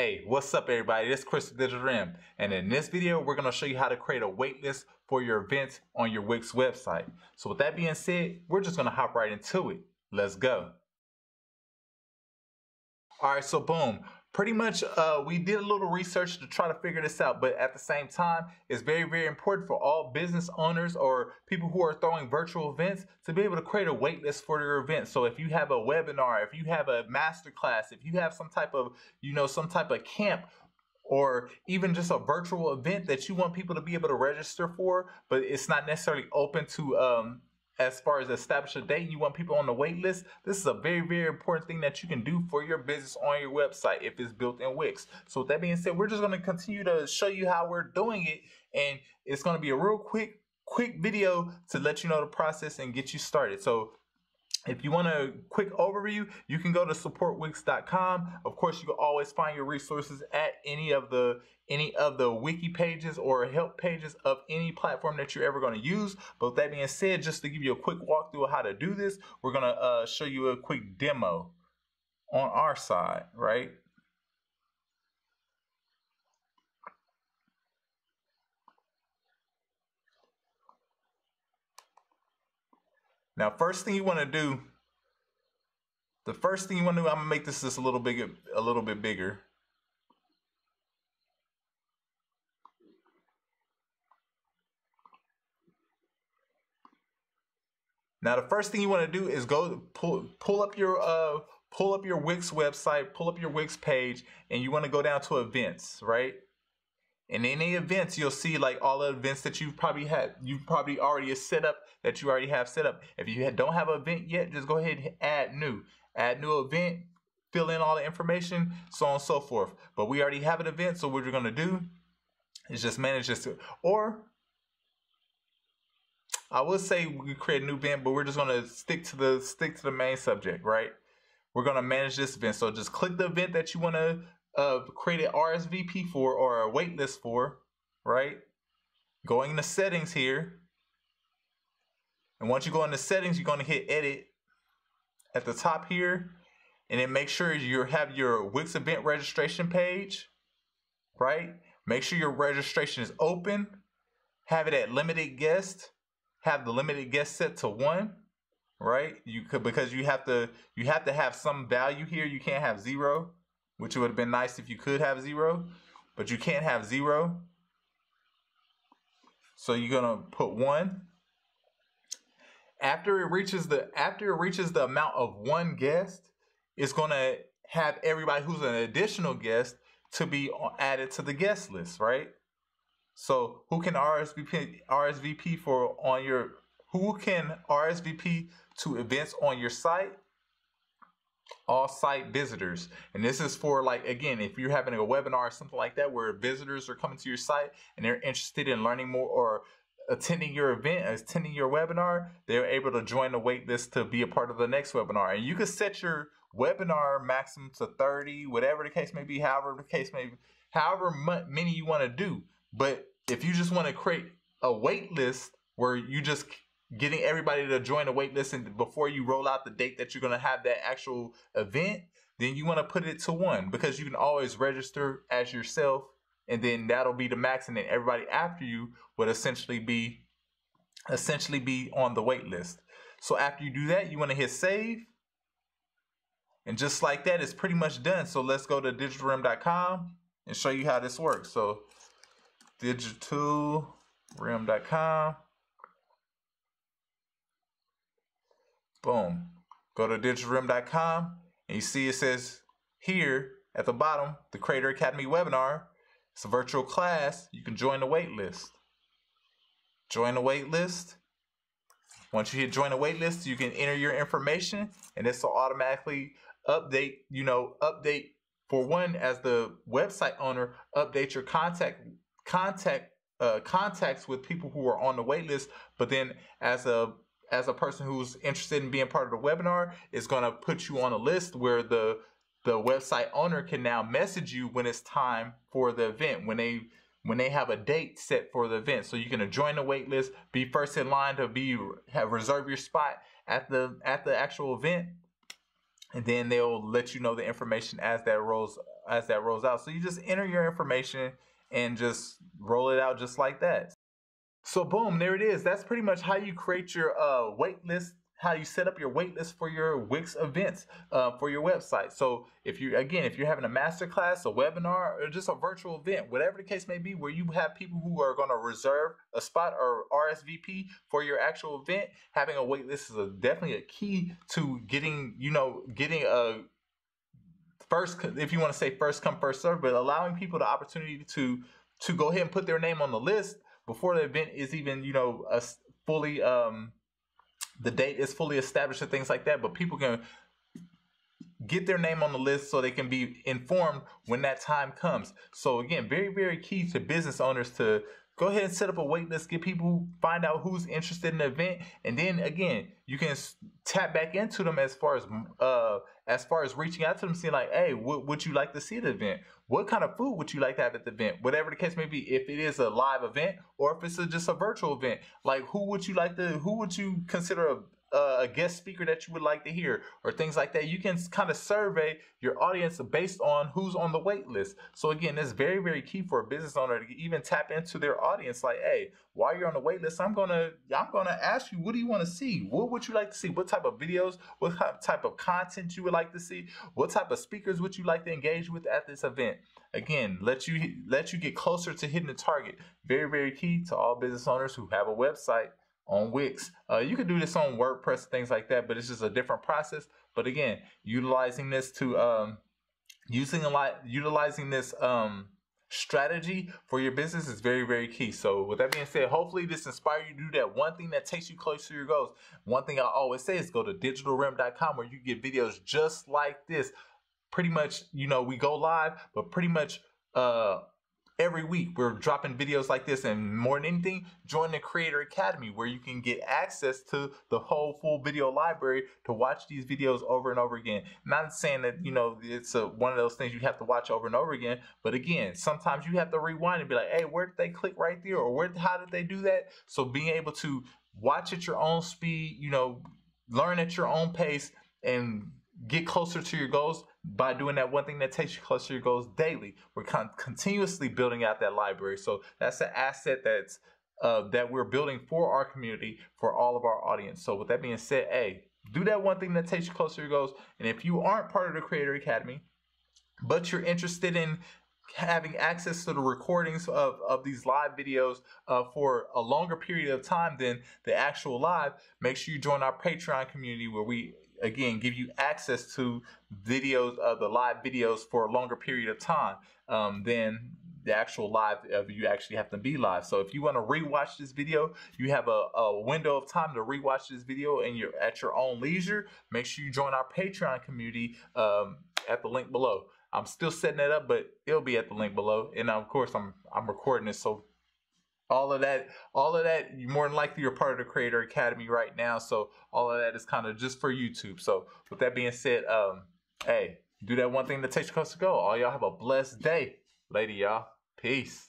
Hey, what's up everybody? This is Chris Digital REM, and in this video, we're gonna show you how to create a waitlist for your events on your Wix website. So with that being said, we're just gonna hop right into it. Let's go. All right, so boom, pretty much uh, we did a little research to try to figure this out but at the same time it's very very important for all business owners or people who are throwing virtual events to be able to create a wait list for your event. So if you have a webinar if you have a master class if you have some type of you know some type of camp or even just a virtual event that you want people to be able to register for but it's not necessarily open to um, as far as establish a date you want people on the wait list this is a very very important thing that you can do for your business on your website if it's built in wix. So with that being said we're just going to continue to show you how we're doing it and it's going to be a real quick quick video to let you know the process and get you started. So if you want a quick overview, you can go to supportwix.com. Of course, you can always find your resources at any of the any of the wiki pages or help pages of any platform that you're ever going to use. But that being said, just to give you a quick walkthrough of how to do this, we're going to uh, show you a quick demo on our side, right? Now, first thing you want to do, the first thing you want to do, I'm gonna make this just a little bigger, a little bit bigger. Now, the first thing you want to do is go pull pull up your uh pull up your Wix website, pull up your Wix page, and you want to go down to events, right? In any events you'll see like all the events that you've probably had you've probably already set up that you already have set up. If you don't have an event yet just go ahead and add new. Add new event fill in all the information so on and so forth. But we already have an event so what you're to do is just manage this or I would say we create a new event but we're just to stick to the stick to the main subject right? We're to manage this event. So just click the event that you want uh, created RSVP for or a waitlist for, right? Going into settings here. And once you go into settings, you're going to hit edit at the top here. And then make sure you have your Wix event registration page, right? Make sure your registration is open. Have it at limited guest. Have the limited guest set to one, right? You could because you have to you have to have some value here. You can't have zero which would have been nice if you could have zero, but you can't have zero. So you're gonna put one. After it reaches the after it reaches the amount of one guest, it's gonna have everybody who's an additional guest to be added to the guest list, right? So who can RSVP RSVP for on your who can RSVP to events on your site all site visitors. And this is for like, again, if you're having a webinar or something like that where visitors are coming to your site and they're interested in learning more or attending your event, attending your webinar, they're able to join the waitlist to be a part of the next webinar. And you can set your webinar maximum to 30, whatever the case may be, however the case may be, however many you want to do. But if you just want to create a waitlist where you just getting everybody to join the wait list and before you roll out the date that you're going to have that actual event, then you want to put it to one because you can always register as yourself and then that'll be the max and then everybody after you would essentially be essentially be on the wait list. So after you do that, you want to hit save. And just like that, it's pretty much done. So let's go to DigitalREM.com and show you how this works. So DigitalREM.com Boom. Go to DigitalREM.com and you see it says here at the bottom, the Creator Academy webinar. It's a virtual class. You can join the waitlist. Join the waitlist. Once you hit join the waitlist, you can enter your information and this will automatically update, you know, update for one as the website owner, update your contact contact uh, contacts with people who are on the waitlist. But then as a as a person who's interested in being part of the webinar is going to put you on a list where the the website owner can now message you when it's time for the event when they when they have a date set for the event so you can join the wait list be first in line to be have reserve your spot at the at the actual event and then they'll let you know the information as that rolls as that rolls out. So you just enter your information and just roll it out just like that. So boom, there it is. That's pretty much how you create your uh, wait list how you set up your waitlist for your Wix events uh, for your website. So if you again, if you're having a masterclass, a webinar, or just a virtual event, whatever the case may be, where you have people who are going to reserve a spot or RSVP for your actual event, having a waitlist is a, definitely a key to getting you know getting a first if you want to say first come first serve, but allowing people the opportunity to to go ahead and put their name on the list before the event is even you know a fully um the date is fully established and things like that, but people can get their name on the list so they can be informed when that time comes. So again, very very key to business owners to go ahead and set up a wait list, get people find out who's interested in the event, and then again, you can tap back into them as far as uh as far as reaching out to them, saying like, hey, what would you like to see at the event? What kind of food would you like to have at the event? Whatever the case may be, if it is a live event or if it's a, just a virtual event, like who would you like to, who would you consider a uh, a guest speaker that you would like to hear or things like that you can kind of survey your audience based on who's on the wait list. So again it's very very key for a business owner to even tap into their audience like hey while you're on the wait list i'm gonna i'm gonna ask you what do you want to see? What would you like to see? What type of videos what type of content you would like to see? What type of speakers would you like to engage with at this event? Again let you let you get closer to hitting the target. Very very key to all business owners who have a website on Wix. Uh, you can do this on WordPress, things like that, but it's just a different process. But again, utilizing this to um, using a lot, utilizing this um, strategy for your business is very, very key. So with that being said, hopefully this inspires you to do that one thing that takes you closer to your goals. One thing I always say is go to DigitalREM.com where you get videos just like this. Pretty much, you know, we go live, but pretty much uh every week. We're dropping videos like this and more than anything join the creator academy where you can get access to the whole full video library to watch these videos over and over again. Not saying that you know it's a, one of those things you have to watch over and over again but again sometimes you have to rewind and be like hey where did they click right there? Or where how did they do that? So being able to watch at your own speed you know learn at your own pace and get closer to your goals by doing that one thing that takes you closer to your goals daily. We're con- continuously building out that library. So that's an asset that's uh, that we're building for our community, for all of our audience. So with that being said, hey, do that one thing that takes you closer to your goals. And if you aren't part of the Creator Academy, but you're interested in having access to the recordings of, of these live videos uh, for a longer period of time than the actual live, make sure you join our Patreon community where we again give you access to videos of the live videos for a longer period of time um, than the actual live of you actually have to be live. So if you want to rewatch this video, you have a, a window of time to rewatch this video and you're at your own leisure. Make sure you join our Patreon community um, at the link below. I'm still setting it up, but it'll be at the link below. And of course, I'm I'm recording this, so all of that all of that more than likely you're part of the creator academy right now so all of that is kind of just for youtube. So with that being said um hey do that one thing that takes close to go all y'all have a blessed day. Lady y'all. Peace